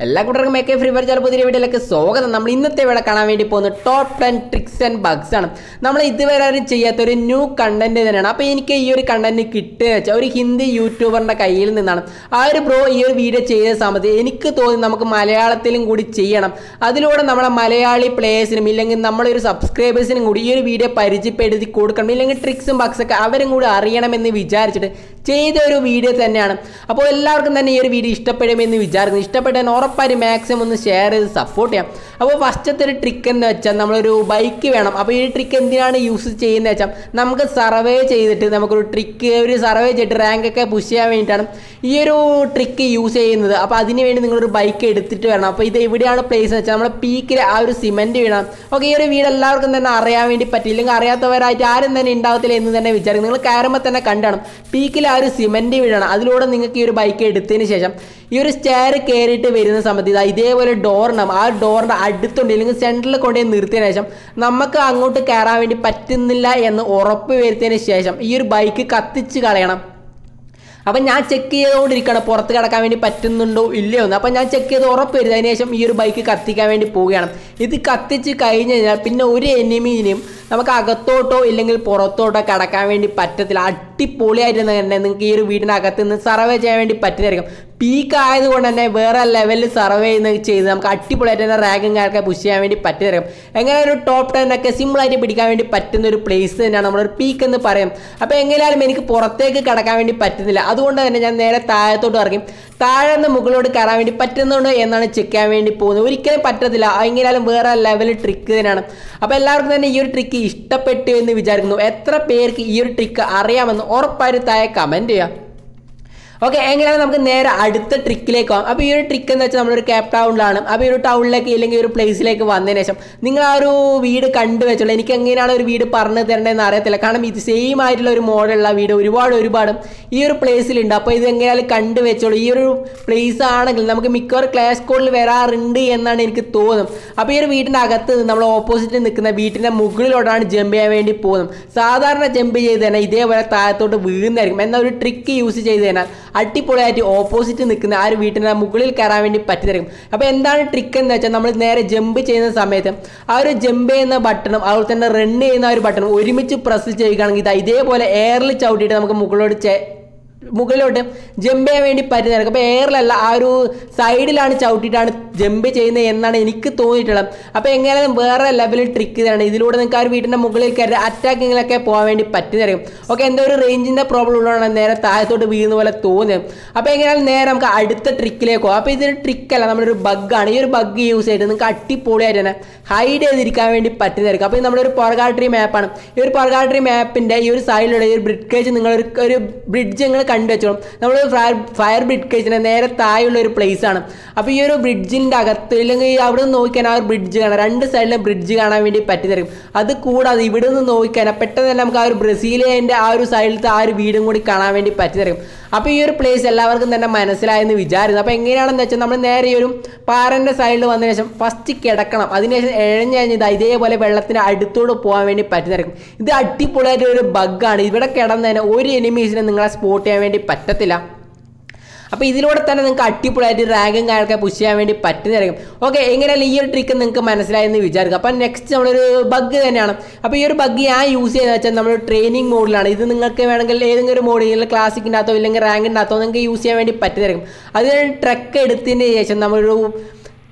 എല്ലാ കൂട്ടർക്കും മേക്കേ free fire ചിലപ്പോൾ പുതിയ വീഡിയോയിലേക്ക് സ്വാഗതം. നമ്മൾ ഇന്നത്തെ ഇവിടെ കാണാൻ വേണ്ടി പോകുന്ന top ten tricks and bugs ആണ്. നമ്മൾ ഇതുവരെ ആരും ചെയ്യാത്ത ഒരു ന്യൂ കണ്ടന്റ് തന്നെയാണ്. അപ്പോൾ എനിക്ക് ഈ ഒരു കണ്ടന്റ് കിട്ടുക വെച്ചാൽ ഒരു ഹിന്ദി യൂട്യൂബറിന്റെ കയ്യിൽ നിന്നാണ്. ആ ഒരു ബ്രോ ഈ ഒരു വീഡിയോ ചെയ്ത സമയത്ത് എനിക്ക് തോന്നി നമുക്ക് മലയാളത്തിലും കൂടി ചെയ്യണം. അതിലൂടെ നമ്മളെ മലയാളി പ്ലേയേഴ്സിനും ഇല്ലെങ്കിൽ നമ്മളൊരു സബ്സ്ക്രൈബേഴ്സിനും കൂടി ഈ ഒരു വീഡിയോ പരിചയപ്പെടുത്തി കൊടുക്കണം. ഇല്ലെങ്കിൽ ട്രിക്സും ബഗ്സൊക്കെ അവരും കൂടി അറിയണമെന്ന് വിചാരിച്ചിട്ട് ചെയ്ത ഒരു വീഡിയോ തന്നെയാണ്. അപ്പോൾ എല്ലാവർക്കും തന്നെ ഈ ഒരു വീഡിയോ ഇഷ്ടപ്പെടുമെന്ന് വിചാരിക്കുന്നു. ഇഷ്ടപ്പെട്ടാൽ ഉറപ്പായിട്ട് മാക്സിമം ഒന്ന് ഷെയർ ചെയ്ത് സപ്പോർട്ട് ചെയ്യാം. അപ്പോൾ ഫസ്റ്റത്തെ ഒരു ട്രിക്ക് എന്ന് വെച്ചാൽ നമ്മളൊരു ബൈക്ക് വേണം. അപ്പോൾ ഈ ട്രിക്ക് എന്തിനാണ് യൂസ് ചെയ്യുന്നത് വെച്ചാൽ നമുക്ക് സർവേ ചെയ്തിട്ട് നമുക്കൊരു ട്രിക്ക് ഒരു സർവേ ചെയ്തിട്ട് റാങ്ക് ഒക്കെ പുഷ് ചെയ്യാൻ വേണ്ടിയിട്ടാണ് ഈ ഒരു ട്രിക്ക് യൂസ് ചെയ്യുന്നത്. അപ്പോൾ അതിന് വേണ്ടി നിങ്ങളൊരു ബൈക്ക് എടുത്തിട്ട് വേണം അപ്പോൾ ഇത് എവിടെയാണ് പ്ലേസ് എന്ന് വെച്ചാൽ നമ്മുടെ പീക്കിൽ ആ ഒരു സിമെന്റ് വീണം ഓക്കെ ഈ ഒരു വീട് എല്ലാവർക്കും തന്നെ അറിയാൻ വേണ്ടി പറ്റില്ല. ഇല്ലെങ്കിൽ അറിയാത്തവരായിട്ട് ആരും തന്നെ ഉണ്ടാവത്തില്ല എന്ന് തന്നെ വിചാരിക്കും. നിങ്ങൾ കയറുമ്പോൾ തന്നെ കണ്ടാണ്. പീക്കിൽ ആ ഒരു സിമെന്റ് വീഴണം അതിലൂടെ നിങ്ങൾക്ക് ഈ ഒരു ബൈക്ക് എടുത്തതിന് ശേഷം ഈ ഒരു സ്റ്റെയർ കയറിയിട്ട് വരുന്ന സമയത്ത് ഇതാ ഇതേപോലെ ഡോറിനും ആ ഡോറിന്റെ അടുത്തുണ്ട്. അല്ലെങ്കിൽ സെന്ററിൽ കൊണ്ടുപോയി നിർത്തിയതിനു ശേഷം നമുക്ക് അങ്ങോട്ട് കയറാൻ വേണ്ടി പറ്റുന്നില്ല എന്ന് ഉറപ്പ് വരുത്തിയതിന് ശേഷം ഈ ഒരു ബൈക്ക് കത്തിച്ച് കളയണം. അപ്പം ഞാൻ ചെക്ക് ചെയ്തുകൊണ്ടിരിക്കണം പുറത്ത് കിടക്കാൻ വേണ്ടി പറ്റുന്നുണ്ടോ ഇല്ലയോ എന്ന്. അപ്പം ഞാൻ ചെക്ക് ചെയ്ത് ഉറപ്പ് വരുന്നത് അതിന് ശേഷം ഈ ഒരു ബൈക്ക് കത്തിക്കാൻ വേണ്ടി പോവുകയാണ്. ഇത് കത്തിച്ച് കഴിഞ്ഞ് കഴിഞ്ഞാൽ പിന്നെ ഒരു എനിമീനെയും നമുക്ക് അകത്തോട്ടോ ഇല്ലെങ്കിൽ പുറത്തോട്ടോ കിടക്കാൻ വേണ്ടി പറ്റത്തില്ല. അടിപൊളിയായിട്ട് തന്നെ നിങ്ങൾക്ക് ഈ ഒരു വീടിനകത്ത് നിന്ന് സർവേ ചെയ്യാൻ വേണ്ടി പറ്റുന്നതായിരിക്കും. പീക്ക് ആയതുകൊണ്ട് തന്നെ വേറെ ലെവലിൽ സർവേ ചെയ്യുന്ന ചെയ്ത് നമുക്ക് അടിപൊളിയായിട്ട് തന്നെ റാങ്കും കാര്യമൊക്കെ പുഷ് ചെയ്യാൻ വേണ്ടി പറ്റുന്നതായിരിക്കും. എങ്ങനെ ഒരു ടോപ്പ് ടെൻ ഒക്കെ സിമ്പിളായിട്ട് പിടിക്കാൻ വേണ്ടി പറ്റുന്ന ഒരു പ്ലേസ് തന്നെയാണ് നമ്മളൊരു പീക്ക് എന്ന് പറയും. അപ്പോൾ എങ്ങനെയാലും എനിക്ക് പുറത്തേക്ക് കടക്കാൻ വേണ്ടി പറ്റുന്നില്ല. അതുകൊണ്ട് തന്നെ ഞാൻ നേരെ താഴത്തോട്ട് ഇറങ്ങി. താഴെ നിന്ന് മുകളിലോട്ട് കയറാൻ വേണ്ടി പറ്റുന്നുണ്ടോ എന്നാണ് ചെക്ക് ചെയ്യാൻ വേണ്ടി പോകുന്നത്. ഒരിക്കലും പറ്റത്തില്ല. എങ്ങനെയാലും വേറെ ലെവൽ ട്രിക്ക് തന്നെയാണ്. അപ്പോൾ എല്ലാവർക്കും തന്നെ ഈ ഒരു ട്രിക്ക് ഇഷ്ടപ്പെട്ടു എന്ന് വിചാരിക്കുന്നു. എത്ര പേർക്ക് ഈ ഒരു ട്രിക്ക് അറിയാമെന്ന് ഉറപ്പായിട്ട് താഴെ കമന്റ് ചെയ്യാം. ഓക്കെ എങ്ങനെയാണ് നമുക്ക് നേരെ അടുത്ത ട്രിക്കിലേക്ക് പോകാം? അപ്പോൾ ഈ ഒരു ട്രിക്ക് എന്ന് വെച്ചാൽ നമ്മളൊരു ക്യാപ് ടൗണിലാണ് അപ്പോൾ ഈ ഒരു ടൗണിലേക്ക് ഇല്ലെങ്കിൽ ഒരു പ്ലേസിലേക്ക് വന്നതിന് ശേഷം നിങ്ങൾ ആ ഒരു വീട് കണ്ടു വെച്ചോളൂ. എനിക്ക് എങ്ങനെയാണ് ഒരു വീട് പറഞ്ഞു തരേണ്ടതെന്ന് അറിയത്തില്ല. കാരണം ഇത് സെയിം ആയിട്ടുള്ള ഒരു മോഡലുള്ള വീട് ഒരുപാട് ഒരുപാട് ഈ ഒരു പ്ലേസിലുണ്ട് അപ്പോൾ ഇത് എങ്ങനെയാലും കണ്ടു വെച്ചോളൂ. ഈ ഒരു പ്ലേസ് ആണെങ്കിൽ നമുക്ക് മിക്കവാറും ക്ലാസ് കോഡിൽ വരാറുണ്ട് എന്നാണ് എനിക്ക് തോന്നും അപ്പോൾ ഈ ഒരു വീടിന്റെ അകത്ത് നമ്മൾ ഓപ്പോസിറ്റ് നിൽക്കുന്ന വീട്ടിന്റെ മുകളിലോട്ടാണ് ജമ്പ് ചെയ്യാൻ വേണ്ടി പോകുന്നത്. സാധാരണ ജമ്പ് ചെയ്ത് തന്നെ ഇതേപോലെ താഴത്തോട്ട് വീഴുന്നതായിരിക്കും. എന്നാൽ ഒരു ട്രിക്ക് യൂസ് ചെയ്ത് കഴിഞ്ഞാൽ അടിപൊളിയായിട്ട് ഓപ്പോസിറ്റ് നിൽക്കുന്ന ആ ഒരു വീട്ടിന്റെ മുകളിൽ കയറാൻ വേണ്ടി പറ്റിത്തരും അപ്പോൾ എന്താണ് ട്രിക്ക് എന്ന് വെച്ചാൽ നമ്മൾ നേരെ ജമ്പ് ചെയ്യുന്ന സമയത്ത് ആ ഒരു ജമ്പ് ചെയ്യുന്ന ബട്ടണും അതുപോലെ തന്നെ റൺ ചെയ്യുന്ന ആ ഒരു ബട്ടണും ഒരുമിച്ച് പ്രസ് ചെയ്യുകയാണെങ്കിൽ ഇതാ ഇതേപോലെ എയറിൽ ചവിട്ടിയിട്ട് നമുക്ക് മുകളിലോട്ട് മുകളിലോട്ട് ജമ്പ് ചെയ്യാൻ വേണ്ടി പറ്റുന്നതായിരിക്കും അപ്പോൾ എയറിലല്ല ആ ഒരു സൈഡിലാണ് ചവിട്ടിയിട്ടാണ് ജമ്പ് ചെയ്യുന്നത് എന്നാണ് എനിക്ക് തോന്നിയിട്ടുള്ളത്. അപ്പോൾ എങ്ങനെയാലും വേറെ ലെവലിൽ ട്രിക്ക് ഇതാണ് ഇതിലൂടെ നിങ്ങൾക്ക് ആ ഒരു വീടിന്റെ മുകളിൽ കയറി അറ്റാക്കിങ്ങിലൊക്കെ പോകാൻ വേണ്ടി പറ്റുന്നതായിരിക്കും ഓക്കെ എന്തോ ഒരു റേഞ്ചിന്റെ പ്രോബ്ലം ഉള്ളതാണ് നേരെ താഴത്തോട്ട് വീഴുന്ന പോലെ തോന്നുന്നത്. അപ്പോൾ എങ്ങനെയാണ് നേരെ നമുക്ക് അടുത്ത ട്രിക്കിലേക്ക് പോകാം. അപ്പോൾ ഇതൊരു ട്രിക്കല്ല നമ്മളൊരു ബഗ്ഗാണ് ഈ ഒരു ബഗ് യൂസ് ചെയ്തിട്ട് നിങ്ങൾക്ക് അടിപൊളിയായിട്ട് തന്നെ ഹൈഡ് ചെയ്തിരിക്കാൻ വേണ്ടി പറ്റുന്നതായിരിക്കും അപ്പോൾ ഇത് നമ്മളൊരു പൊറകാട്രി മാപ്പാണ് ഈ ഒരു പൊറകാട്രി മാപ്പിന്റെ ഈ ഒരു സൈഡിലുള്ള ഈ ഒരു ബ്രിഡ്ജ് നിങ്ങളൊരു ഒരു ബ്രിഡ്ജ് നിങ്ങൾ കണ്ടു വെച്ചോളും നമ്മൾ ഫയർ ഫയർ ബ്രിഡ്കേജിന് നേരെ താഴെയുള്ള ഒരു പ്ലേസ് ആണ്. അപ്പോൾ ഈ ഒരു ബ്രിഡ്ജിന്റെ അകത്ത് ഇല്ലെങ്കിൽ അവിടെ നിന്ന് നോക്കിയാൽ ആ ഒരു ബ്രിഡ്ജ് കാണാം. രണ്ട് സൈഡിലും ബ്രിഡ്ജ് കാണാൻ വേണ്ടി പറ്റുന്നതായിരിക്കും. അത് കൂടാതെ ഇവിടെ നിന്ന് നോക്കിയാൽ പെട്ടെന്ന് തന്നെ നമുക്ക് ആ ഒരു ബ്രസീലിയന്റെ ആ ഒരു സൈഡിലത്തെ ആ ഒരു വീടും കൂടി കാണാൻ വേണ്ടി പറ്റുന്നതായിരിക്കും. അപ്പോൾ ഈ ഒരു പ്ലേസ് എല്ലാവർക്കും തന്നെ മനസ്സിലായെന്ന് വിചാരിക്കുന്നു. അപ്പോൾ എങ്ങനെയാണെന്ന് വെച്ചാൽ നമ്മൾ നേരെ ഈ ഒരു പാറന്റെ സൈഡിൽ വന്നതിന് ശേഷം ഫസ്റ്റ് കിടക്കണം. അതിനുശേഷം എഴഞ്ഞ് കഴിഞ്ഞ് ഇതാ ഇതേപോലെ വെള്ളത്തിന് അടുത്തോട് പോകാൻ വേണ്ടി പറ്റുന്നതായിരിക്കും. ഇത് അടിപൊളിയായിട്ട് ഒരു ബഗ്ഗാണ് ഇവിടെ കിടന്നതിന് ഒരു എനിമീസിനെ നിങ്ങളെ സ്പോട്ട് ചെയ്യാൻ വേണ്ടി പറ്റത്തില്ല. അപ്പോൾ ഇതിലൂടെ തന്നെ നിങ്ങൾക്ക് അടിപൊളിയായിട്ട് റാങ്കും കാര്യമൊക്കെ പുഷ് ചെയ്യാൻ വേണ്ടി പറ്റുന്നതായിരിക്കും. ഓക്കെ എങ്ങനെയല്ല ഈ ഒരു ട്രിക്ക് നിങ്ങൾക്ക് മനസ്സിലായെന്ന് വിചാരിക്കുക. അപ്പം നെക്സ്റ്റ് നമ്മളൊരു ബഗ് തന്നെയാണ്. അപ്പോൾ ഈ ഒരു ബഗ് ഞാൻ യൂസ് ചെയ്യുന്നത് വെച്ചാൽ നമ്മൾ ട്രെയിനിങ് മോഡിലാണ് ഇത് നിങ്ങൾക്ക് വേണമെങ്കിൽ ഏതെങ്കിലും ഒരു മോഡിൽ ക്ലാസിക്കിന്റെ അകത്തോ ഇല്ലെങ്കിൽ റാങ്കിന്റെ അകത്തോ നിങ്ങൾക്ക് യൂസ് ചെയ്യാൻ വേണ്ടി പറ്റുന്നതായിരിക്കും. അതിന് ട്രക്ക് എടുത്തതിന് ശേഷം നമ്മളൊരു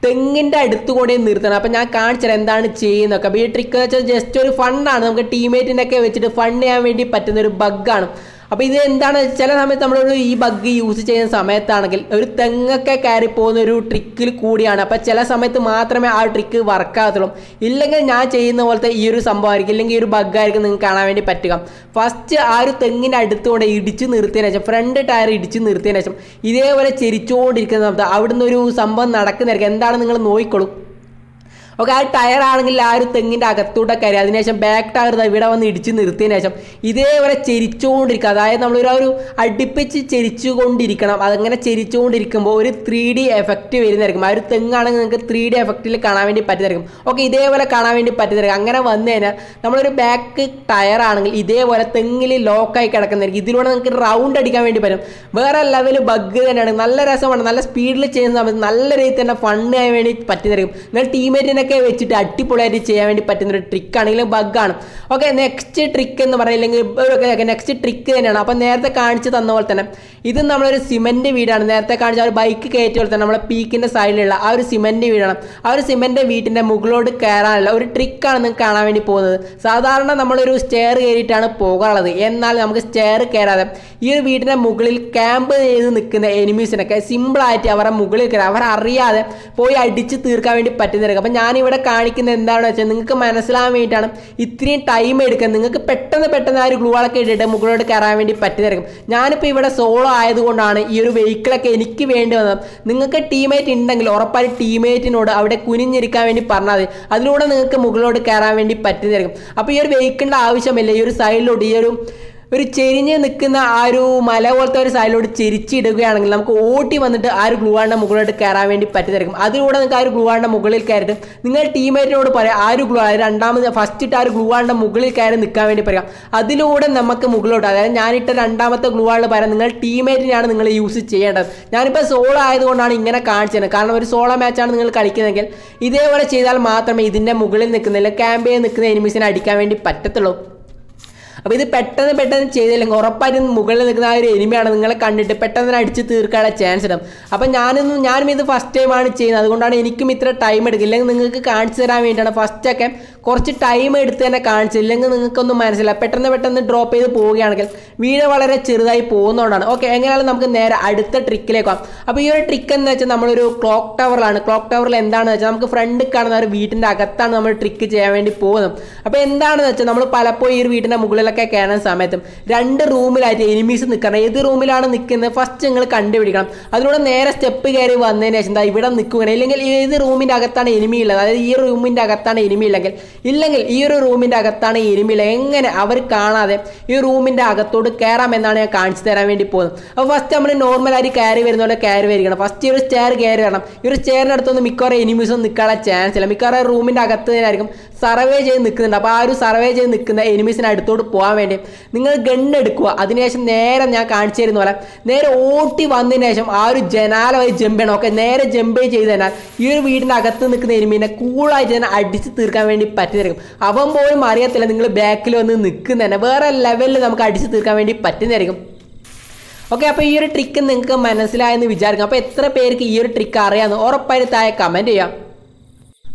തെങ്ങിന്റെ അടുത്ത് കൊണ്ടേ നിർത്തണം. അപ്പം ഞാൻ കാണിച്ചത് എന്താണ് ചെയ്യുന്നതൊക്കെ. അപ്പോൾ ഈ ട്രിക്ക് എന്ന് വെച്ചാൽ ജസ്റ്റ് ഒരു ഫണ്ടാണ് നമുക്ക് ടീമേറ്റിനൊക്കെ വെച്ചിട്ട് ഫണ്ട് ചെയ്യാൻ വേണ്ടി പറ്റുന്ന ഒരു ബഗ്ഗാണ് അപ്പോൾ ഇത് എന്താണ്? ചില സമയത്ത് നമ്മൾ ഈ ബഗ് യൂസ് ചെയ്യുന്ന സമയത്താണെങ്കിൽ ഒരു തെങ്ങൊക്കെ കയറി പോകുന്ന ഒരു ട്രിക്കിൽ കൂടിയാണ്. അപ്പോൾ ചില സമയത്ത് മാത്രമേ ആ ട്രിക്ക് വർക്കാകത്തുള്ളൂ ഇല്ലെങ്കിൽ ഞാൻ ചെയ്യുന്ന പോലത്തെ ഈ ഒരു സംഭവമായിരിക്കും ഇല്ലെങ്കിൽ ഈ ഒരു ബഗ്ഗായിരിക്കും നിങ്ങൾക്ക് കാണാൻ വേണ്ടി പറ്റുക. ഫസ്റ്റ് ആ ഒരു തെങ്ങിന്റെ അടുത്തുകൊണ്ട് ഇടിച്ച് നിർത്തിയതിനു ശേഷം ഫ്രണ്ട് ടയർ ഇടിച്ച് നിർത്തിയതിനു ശേഷം ഇതേപോലെ ചിരിച്ചുകൊണ്ടിരിക്കുന്ന സമയത്ത് അവിടുന്ന് ഒരു സംഭവം നടക്കുന്നതായിരിക്കും. എന്താണ് നിങ്ങൾ നോക്കിക്കോളൂ. ഓക്കെ ആ ടയർ ആണെങ്കിൽ ആ ഒരു തെങ്ങിന്റെ അകത്തൂടെ കയറി അതിനുശേഷം ബാക്ക് ടയർ ഇവിടെ വന്ന് ഇടിച്ച് നിർത്തിയതിനു ശേഷം ഇതേപോലെ ചെരിച്ചുകൊണ്ടിരിക്കുക അതായത് നമ്മളൊരു ഒരു അടുപ്പിച്ച് ചെരിച്ചുകൊണ്ടിരിക്കണം. അതങ്ങനെ ചെരിച്ചുകൊണ്ടിരിക്കുമ്പോൾ ഒരു ത്രീ ഡി എഫക്റ്റ് വരുന്നതായിരിക്കും. ആ ഒരു തെങ്ങാണെങ്കിൽ നിങ്ങൾക്ക് ത്രീ ഡി എഫക്റ്റിൽ കാണാൻ വേണ്ടി പറ്റുന്നതായിരിക്കും. ഓക്കെ ഇതേപോലെ കാണാൻ വേണ്ടി പറ്റുന്നതായിരിക്കും. അങ്ങനെ വന്നു കഴിഞ്ഞാൽ നമ്മളൊരു ബാക്ക് ടയർ ആണെങ്കിൽ ഇതേപോലെ തെങ്ങിൽ ലോക്കായി കിടക്കുന്നതായിരിക്കും. ഇതിലൂടെ നിങ്ങൾക്ക് റൗണ്ട് അടിക്കാൻ വേണ്ടി പറ്റും. വേറെ ലെവൽ ബഗ് തന്നെയാണ്. നല്ല രസമാണ്. നല്ല സ്പീഡിൽ ചെയ്യുന്ന സമയത്ത് നല്ല രീതിയിൽ തന്നെ ചെയ്യാൻ വേണ്ടി പറ്റുന്നതായിരിക്കും. നിങ്ങൾ ടീമേറ്റിനൊക്കെ വെച്ചിട്ട് അടിപൊളിയായിട്ട് ചെയ്യാൻ വേണ്ടി പറ്റുന്ന ഒരു ട്രിക്ക് ആണെങ്കിലും ബഗ്ഗാണ് ഓക്കെ നെക്സ്റ്റ് ട്രിക്ക് എന്ന് പറയുന്നത് നെക്സ്റ്റ് ട്രിക്ക് തന്നെയാണ്. അപ്പോൾ നേരത്തെ കാണിച്ചു തന്ന പോലെ തന്നെ ഇത് നമ്മളൊരു സിമെന്റ് വീടാണ്. നേരത്തെ കാണിച്ച ഒരു ബൈക്ക് കയറ്റിയ പോലെ തന്നെ നമ്മളെ പീക്കിന്റെ സൈഡിലുള്ള ആ ഒരു സിമെന്റ് വീടാണ്. ആ ഒരു സിമെന്റ് വീട്ടിന്റെ മുകളിലോട്ട് കയറാനുള്ള ഒരു ട്രിക്കാണ് നിങ്ങൾക്ക് കാണാൻ വേണ്ടി പോകുന്നത്. സാധാരണ നമ്മളൊരു സ്റ്റെയർ കയറിയിട്ടാണ് പോകാറുള്ളത്. എന്നാൽ നമുക്ക് സ്റ്റെയർ കയറാതെ ഈ ഒരു വീടിന്റെ മുകളിൽ ക്യാമ്പ് ചെയ്ത് നിൽക്കുന്ന എനിമീസിനൊക്കെ സിമ്പിളായിട്ട് അവരുടെ മുകളിൽ കയറി. അവർ അറിയാതെ പോയി അടിച്ച് തീർക്കാൻ വേണ്ടി പറ്റുന്നതായിരിക്കും അപ്പം ഞാനിവിടെ കാണിക്കുന്നത് എന്താണെന്ന് വെച്ചാൽ നിങ്ങൾക്ക് മനസ്സിലാവാൻ വേണ്ടിയിട്ടാണ് ഇത്രയും ടൈം എടുക്കുന്നത്. നിങ്ങൾക്ക് പെട്ടെന്ന് പെട്ടെന്ന് ആ ഒരു ഗ്ലൂകളൊക്കെ ഇട്ടിട്ട് മുകളിലോട്ട് കയറാൻ വേണ്ടി പറ്റുന്നതായിരിക്കും. ഞാനിപ്പോൾ ഇവിടെ സോളോ ആയതുകൊണ്ടാണ് ഈ ഒരു വെഹിക്കിളൊക്കെ എനിക്ക് വേണ്ടി വന്നത്. നിങ്ങൾക്ക് ടീമേറ്റ് ഉണ്ടെങ്കിൽ ഉറപ്പായിട്ട് ടീമേറ്റിനോട് അവിടെ കുനിഞ്ഞിരിക്കാൻ വേണ്ടി പറഞ്ഞാൽ മതി. അതിലൂടെ നിങ്ങൾക്ക് മുകളിലോട്ട് കയറാൻ വേണ്ടി പറ്റുന്നതായിരിക്കും. അപ്പോൾ ഈ ഒരു വെഹിക്കിളിന്റെ ആവശ്യമില്ല. ഈ ഒരു സൈഡിലോട്ട് ഈ ഒരു ഒരു ചെരിഞ്ഞ് നിൽക്കുന്ന ആ ഒരു മല പോലത്തെ ഒരു സൈഡിലോട്ട് ചെരിച്ചിടുകയാണെങ്കിൽ നമുക്ക് ഓട്ടി വന്നിട്ട് ആ ഒരു ഗ്ലൂവാണിന്റെ മുകളിലോട്ട് കയറാൻ വേണ്ടി പറ്റുന്നതായിരിക്കും. അതിലൂടെ നിങ്ങൾക്ക് ആ ഒരു ഗ്ലൂവാണിന്റെ മുകളിൽ കയറിയിട്ട് നിങ്ങൾ ടീമേറ്റിനോട് പറയാം ആ ഒരു ഗ്ലൂ രണ്ടാമത് ഫസ്റ്റ് ഇട്ട് ആ ഒരു ഗ്ലൂവാണിന്റെ മുകളിൽ കയറി നിൽക്കാൻ വേണ്ടി പറയാം. അതിലൂടെ നമുക്ക് മുകളിലോട്ട് അതായത് ഞാനിട്ട രണ്ടാമത്തെ ഗ്ലൂവാളിൽ പറയാം നിങ്ങൾ ടീമേറ്റിനെയാണ് നിങ്ങൾ യൂസ് ചെയ്യേണ്ടത്. ഞാനിപ്പോൾ സോളോ ആയതുകൊണ്ടാണ് ഇങ്ങനെ കാണിച്ചത്. കാരണം ഒരു സോളോ മാച്ചാണ് നിങ്ങൾ കളിക്കുന്നതെങ്കിൽ ഇതേപോലെ ചെയ്താൽ മാത്രമേ ഇതിന്റെ മുകളിൽ നിൽക്കുന്നില്ല ക്യാമ്പ് ചെയ്ത് നിൽക്കുന്ന എനിമീസിനെ അടിക്കാൻ വേണ്ടി പറ്റത്തുള്ളൂ. അപ്പോൾ ഇത് പെട്ടെന്ന് പെട്ടെന്ന് ചെയ്തില്ലെങ്കിൽ ഉറപ്പായിട്ടും മുകളിൽ നിൽക്കുന്ന ആ ഒരു എനിമയാണ് നിങ്ങളെ കണ്ടിട്ട് പെട്ടെന്ന് അടിച്ച് തീർക്കാനുള്ള ചാൻസ് ഇടും. അപ്പോൾ ഞാനൊന്നും ഞാനും ഇത് ഫസ്റ്റ് ടൈമാണ് ചെയ്യുന്നത്. അതുകൊണ്ടാണ് എനിക്കും ഇത്ര ടൈം എടുക്കുക ഇല്ലെങ്കിൽ നിങ്ങൾക്ക് കാണിച്ചു തരാൻ വേണ്ടിയിട്ടാണ് ഫസ്റ്റൊക്കെ കുറച്ച് ടൈം എടുത്ത് തന്നെ കാണിച്ചില്ലെങ്കിൽ നിങ്ങൾക്കൊന്നും മനസ്സിലായി പെട്ടെന്ന് പെട്ടെന്ന് ഡ്രോപ്പ് ചെയ്ത് പോവുകയാണെങ്കിൽ വീട് വളരെ ചെറുതായി പോകുന്നതുകൊണ്ടാണ്. ഓക്കെ എങ്ങനെയാണ് നമുക്ക് നേരെ അടുത്ത ട്രിക്കിലേക്ക് പോകാം. അപ്പോൾ ഈ ഒരു ട്രിക്ക് എന്ന് വെച്ചാൽ നമ്മളൊരു ക്ലോക്ക് ടവറിലാണ് ക്ലോക്ക് ടവറിൽ എന്താണെന്ന് വെച്ചാൽ നമുക്ക് ഫ്രണ്ട് കാണുന്ന ഒരു വീട്ടിന്റെ അകത്താണ് നമ്മൾ ട്രിക്ക് ചെയ്യാൻ വേണ്ടി പോകുന്നത്. അപ്പോൾ എന്താണെന്ന് വെച്ചാൽ നമ്മൾ പലപ്പോഴും ഈ ഒരു വീടിന്റെ മുകളിലൊക്കെ കയറുന്ന സമയത്തും രണ്ട് റൂമിലായിട്ട് എനിമീസ് നിൽക്കണം. ഏത് റൂമിലാണ് നിൽക്കുന്നത്? ഫസ്റ്റ് നിങ്ങൾ കണ്ടുപിടിക്കണം. അതിലൂടെ നേരെ സ്റ്റെപ്പ് കയറി വന്നതിന് ശേഷം എന്താ ഇവിടെ നിൽക്കുകയാണ്. ഇല്ലെങ്കിൽ ഏത് റൂമിന്റെ അകത്താണ് എനിമി ഉള്ളത്? അതായത് ഈ റൂമിന്റെ അകത്താണ് എനിമി ഇല്ലെങ്കിൽ ഇല്ലെങ്കിൽ ഈ ഒരു റൂമിന്റെ അകത്താണ് ഉള്ളത് എങ്ങനെ അവർ കാണാതെ ഈ റൂമിന്റെ അകത്തോട് കയറാമെന്നാണ് ഞാൻ കാണിച്ചു തരാൻ വേണ്ടി പോകുന്നത്. അപ്പോൾ ഫസ്റ്റ് നമ്മൾ നോർമൽ ആയിട്ട് കയറി വരുന്ന പോലെ കയറി വരികയാണ്. ഫസ്റ്റ് ഈ ഒരു സ്റ്റെയർ കയറി വരണം. ഈ ഒരു സ്റ്റെയറിന്റെ അടുത്തൊന്നും മിക്കവാറും എനിമീസൊന്നും നിൽക്കാനുള്ള ചാൻസ് ഇല്ല. മിക്കവാറും റൂമിന്റെ അകത്ത് തന്നെയായിരിക്കും സർവേ ചെയ്ത് നിൽക്കുന്നുണ്ട്. അപ്പോൾ ആ ഒരു സർവേ ചെയ്ത് നിൽക്കുന്ന എനിമീസിന് അടുത്തോട്ട് പോകാൻ വേണ്ടി നിങ്ങൾ ഗണ്ണ് എടുക്കുക. അതിനുശേഷം നേരെ ഞാൻ കാണിച്ചു തരുന്ന പോലെ നേരെ ഓട്ടി വന്നതിന് ശേഷം ആ ഒരു ജനാല വഴി ജമ്പ് ചെയ്യണം. ഓക്കെ നേരെ ജമ്പ് ചെയ്ത് കഴിഞ്ഞാൽ ഈ ഒരു വീടിന്റെ അകത്ത് നിൽക്കുന്ന എനിമീനെ കൂളായിട്ട് തന്നെ അടിച്ച് തീർക്കാൻ വേണ്ടി പറ്റുന്നതായിരിക്കും അവൻ പോലും അറിയത്തില്ല നിങ്ങൾ ബാക്കിൽ വന്ന് നിൽക്കുന്ന നിൽക്കുന്നതന്നെ വേറെ ലെവലിൽ നമുക്ക് അടിച്ചു തീർക്കാൻ വേണ്ടി പറ്റുന്നതായിരിക്കും. ഓക്കെ അപ്പോൾ ഈ ഒരു ട്രിക്ക് നിങ്ങൾക്ക് മനസ്സിലായെന്ന് വിചാരിക്കും. അപ്പോൾ എത്ര പേർക്ക് ഈ ഒരു ട്രിക്ക് അറിയാമെന്ന് ഉറപ്പായിട്ട് താഴെ കമന്റ് ചെയ്യാം.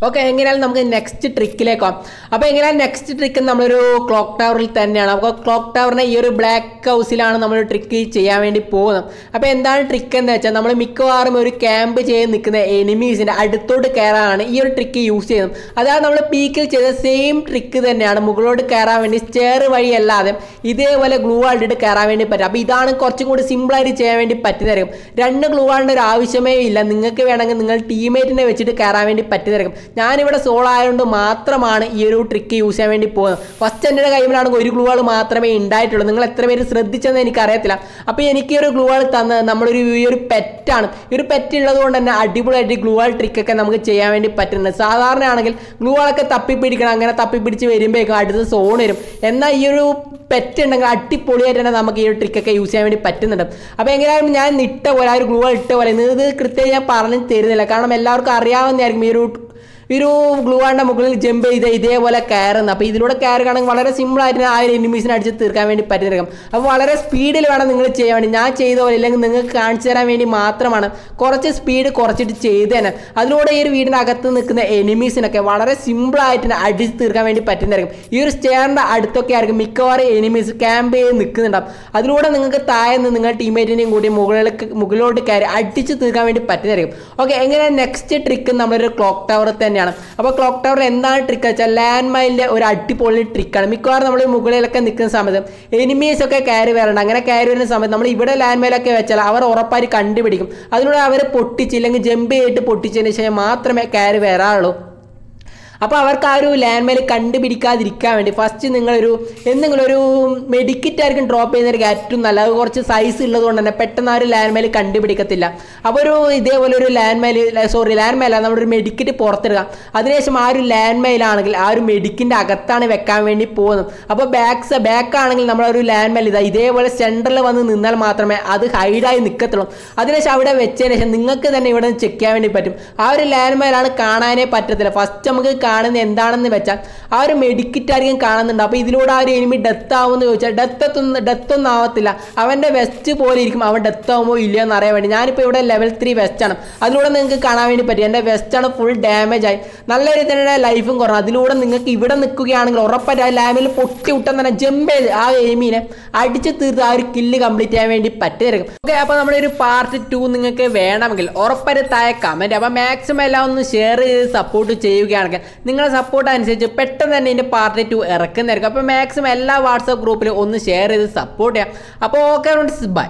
ഓക്കെ എങ്ങനെയാലും നമുക്ക് നെക്സ്റ്റ് ട്രിക്കിലേക്കോ അപ്പോൾ എങ്ങനെയാണ് നെക്സ്റ്റ് ട്രിക്ക് നമ്മളൊരു ക്ലോക്ക് ടവറിൽ തന്നെയാണ്. അപ്പോൾ ക്ലോക്ക് ടവറിനെ ഈ ഒരു ബ്ലാക്ക് ഹൗസിലാണ് നമ്മൾ ട്രിക്ക് ചെയ്യാൻ വേണ്ടി പോകുന്നത്. അപ്പോൾ എന്താണ് ട്രിക്ക് എന്ന് വെച്ചാൽ നമ്മൾ മിക്കവാറും ഒരു ക്യാമ്പ് ചെയ്ത് നിൽക്കുന്ന എനിമീസിന്റെ അടുത്തോട്ട് കയറാനാണ് ഈ ഒരു ട്രിക്ക് യൂസ് ചെയ്യുന്നത്. അതായത് നമ്മൾ പീക്കിൽ ചെയ്ത സെയിം ട്രിക്ക് തന്നെയാണ്. മുകളിലോട്ട് കയറാൻ വേണ്ടി സ്റ്റെയർ വഴി അല്ലാതെ ഇതേപോലെ ഗ്ലൂ ആൾട്ടിട്ട് കയറാൻ വേണ്ടി പറ്റും. അപ്പോൾ ഇതാണ് കുറച്ചും കൂടി സിമ്പിളായിട്ട് ചെയ്യാൻ വേണ്ടി പറ്റുന്നതായിരിക്കും. രണ്ട് ഗ്ലൂ ആളിന്റെ ഒരു ആവശ്യമേ ഇല്ല. നിങ്ങൾക്ക് വേണമെങ്കിൽ നിങ്ങൾ ടീമേറ്റിനെ വെച്ചിട്ട് കയറാൻ വേണ്ടി പറ്റുന്നതായിരിക്കും. ഞാനിവിടെ സോൾ ആയതുകൊണ്ട് മാത്രമാണ് ഈ ഒരു ട്രിക്ക് യൂസ് ചെയ്യാൻ വേണ്ടി പോകുന്നത് ഫസ്റ്റ് എന്റെ കൈമിലാണെങ്കിൽ ഒരു ഗ്ലൂ ആൾ മാത്രമേ ഉണ്ടായിട്ടുള്ളൂ നിങ്ങൾ എത്ര പേര് ശ്രദ്ധിച്ചെന്ന് എനിക്കറിയത്തില്ല. അപ്പോൾ എനിക്ക് ഒരു ഗ്ലൂ ആൾ തന്നത് നമ്മളൊരു ഈ ഒരു പെറ്റാണ് ഈ ഒരു പെറ്റ് ഉള്ളത് കൊണ്ട് തന്നെ അടിപൊളിയായിട്ട് ഗ്ലൂ ആൾ ട്രിക്കൊക്കെ നമുക്ക് ചെയ്യാൻ വേണ്ടി പറ്റുന്നുണ്ട്. സാധാരണ ആണെങ്കിൽ ഗ്ലൂ ആളൊക്കെ തപ്പിപ്പിടിക്കണം. അങ്ങനെ തപ്പിപ്പിടിച്ച് വരുമ്പോഴേക്കും അടുത്ത സോൺ വരും. എന്നാൽ ഈ ഒരു പെറ്റ് ഉണ്ടെങ്കിൽ അടിപൊളിയായിട്ട് തന്നെ നമുക്ക് ഈ ഒരു ട്രിക്കൊക്കെ യൂസ് ചെയ്യാൻ വേണ്ടി പറ്റുന്നുണ്ട്. അപ്പോൾ എങ്ങനെയായാലും ഞാൻ ഇട്ട പോലെ ആ ഒരു ഗ്ലൂ ഇട്ട പോലെ ഇത് കൃത്യമായി ഞാൻ പറഞ്ഞു തരുന്നില്ല. കാരണം എല്ലാവർക്കും അറിയാവുന്നതായിരിക്കും ഈ ഒരു ഒരു ഗ്ലൂവാന്റെ മുകളിൽ ജമ്പ് ചെയ്ത് ഇതേപോലെ കയറുന്നത് അപ്പോൾ ഇതിലൂടെ കയറുകയാണെങ്കിൽ വളരെ സിമ്പിളായിട്ട് ആ ഒരു എനിമീസിനെ അടിച്ച് തീർക്കാൻ വേണ്ടി പറ്റുന്നതായിരിക്കും. അപ്പോൾ വളരെ സ്പീഡിൽ വേണം നിങ്ങൾ ചെയ്യാൻ വേണ്ടി. ഞാൻ ചെയ്ത പോലെ ഇല്ലെങ്കിൽ നിങ്ങൾക്ക് കാണിച്ചു തരാൻ വേണ്ടി മാത്രമാണ്. കുറച്ച് സ്പീഡ് കുറച്ചിട്ട് ചെയ്ത് തന്നെ. അതിലൂടെ ഈ ഒരു വീടിന്റെ അകത്ത് നിൽക്കുന്ന എനിമീസിനൊക്കെ വളരെ സിമ്പിളായിട്ട് തന്നെ അടിച്ച് തീർക്കാൻ വേണ്ടി പറ്റുന്നതായിരിക്കും. ഈ ഒരു സ്റ്റെയറിന്റെ അടുത്തൊക്കെ ആയിരിക്കും മിക്കവാറും എനിമീസ് ക്യാമ്പ് ചെയ്ത് നിൽക്കുന്നുണ്ടാവും. അതിലൂടെ നിങ്ങൾക്ക് താഴെ നിന്ന് നിങ്ങളുടെ ടീമേറ്റിനെയും കൂടി മുകളിലേക്ക് മുകളിലോട്ട് കയറി അടിച്ച് തീർക്കാൻ വേണ്ടി പറ്റുന്നതായിരിക്കും. ഓക്കെ എങ്ങനെയാണ് നെക്സ്റ്റ് ട്രിക്ക് നമ്മളൊരു ക്ലോക്ക് ടവർ തന്നെയാണ്. അപ്പോൾ ക്ലോക്ക് ടവർ എന്താണ് ട്രിക്ക് വെച്ചാൽ ലാൻഡ് മൈലിന്റെ ഒരു അടിപൊളി ട്രിക്കാണ് മിക്കവാറും നമ്മൾ മുകളിലൊക്കെ നിൽക്കുന്ന സമയത്ത് എനിമീസ് ഒക്കെ കയറി വരണം അങ്ങനെ കയറി വരുന്ന സമയത്ത് നമ്മൾ ഇവിടെ ലാൻഡ് മൈലൊക്കെ വെച്ചാൽ അവർ ഉറപ്പായി കണ്ടുപിടിക്കും. അതിലൂടെ അവർ പൊട്ടിച്ചില്ലെങ്കിൽ ജമ്പ് ചെയ്തിട്ട് പൊട്ടിച്ചതിന് ശേഷം മാത്രമേ കയറി വരാറുള്ളൂ. അപ്പോൾ അവർക്ക് ആ ഒരു ലാൻഡ് മൈൽ കണ്ടുപിടിക്കാതിരിക്കാൻ വേണ്ടി ഫസ്റ്റ് നിങ്ങളൊരു എന്തെങ്കിലും ഒരു മെഡിക്കറ്റ് ആയിരിക്കും ഡ്രോപ്പ് ചെയ്യുന്നതായിരിക്കും ഏറ്റവും നല്ല അത് കുറച്ച് സൈസ് ഉള്ളത് കൊണ്ട് തന്നെ പെട്ടെന്ന് ആ ഒരു ലാൻഡ് മൈൽ കണ്ടുപിടിക്കത്തില്ല. അപ്പോൾ ഒരു ഇതേപോലെ ഒരു landmark sorry landmark നമ്മുടെ ഒരു മെഡിക്കിറ്റ് പുറത്തിടുക. അതിനുശേഷം ആ ഒരു ലാൻഡ് മേലാണെങ്കിൽ ആ ഒരു മെഡിക്കിന്റെ അകത്താണ് വെക്കാൻ വേണ്ടി പോകുന്നത്. അപ്പോൾ ബാക്ക് ബാക്ക് ആണെങ്കിൽ നമ്മളൊരു ലാൻഡ് മൈൽ ഇതാ ഇതേപോലെ സെന്ററിൽ വന്ന് നിന്നാൽ മാത്രമേ അത് ഹൈഡായി നിൽക്കത്തുള്ളൂ അതിനുശേഷം അവിടെ വെച്ചതിന് ശേഷം നിങ്ങൾക്ക് തന്നെ ഇവിടെ ചെക്ക് ചെയ്യാൻ വേണ്ടി പറ്റും. ആ ഒരു ലാൻഡ് മൈലാണ് കാണാനേ പറ്റത്തില്ല. ഫസ്റ്റ് നമുക്ക് കാണുന്നത് എന്താണെന്ന് വെച്ചാൽ ആ ഒരു മെഡിക്കിറ്റ് ആയിരിക്കും കാണുന്നുണ്ട്. അപ്പോൾ ഇതിലൂടെ ആ ഒരു എനിമി ഡെത്ത് ആവുമെന്ന് ചോദിച്ചാൽ ഡെത്ത് എത്തുന്ന ഡെത്ത് ഒന്നും ആവത്തില്ല അവന്റെ വെസ്റ്റ് പോലെ ഇരിക്കും. അവൻ ഡെത്ത് ആവുമോ ഇല്ലയോ എന്ന് അറിയാൻ വേണ്ടി. ഞാനിപ്പോൾ ഇവിടെ ലെവൽ ത്രീ വെസ്റ്റ് ആണ്. അതിലൂടെ നിങ്ങൾക്ക് കാണാൻ വേണ്ടി പറ്റും. എന്റെ ആണ് ഫുൾ ഡാമേജ് ആയി. നല്ല രീതിയിൽ ലൈഫും കുറഞ്ഞു അതിലൂടെ നിങ്ങൾക്ക് ഇവിടെ നിൽക്കുകയാണെങ്കിൽ ഉറപ്പായിട്ട് ആ ലാമിൽ പൊട്ടി ഉട്ടം തന്നെ ജമ്പ് ചെയ്ത് ആ എയിമിനെ അടിച്ച് തീർത്ത് ആ ഒരു കില്ല് കംപ്ലീറ്റ് ചെയ്യാൻ വേണ്ടി പറ്റിയിരിക്കും ഓക്കെ അപ്പോൾ നമ്മുടെ ഒരു പാർട്ട് ടു നിങ്ങൾക്ക് വേണമെങ്കിൽ ഉറപ്പായിട്ട് താഴെ കമന്റ് അപ്പോൾ മാക്സിമം എല്ലാം ഒന്ന് ഷെയർ ചെയ്ത് സപ്പോർട്ട് ചെയ്യുകയാണെങ്കിൽ നിങ്ങളുടെ സപ്പോർട്ട് അനുസരിച്ച് പെട്ടെന്ന് തന്നെ ഇതിന്റെ പാർട്ട് ടു ഇറക്കുന്നതായിരിക്കും. അപ്പോൾ മാക്സിമം എല്ലാ വാട്സപ്പ് ഗ്രൂപ്പിലും ഒന്ന് ഷെയർ ചെയ്ത് സപ്പോർട്ട് ചെയ്യാം. അപ്പോൾ ഓക്കെ ബൈ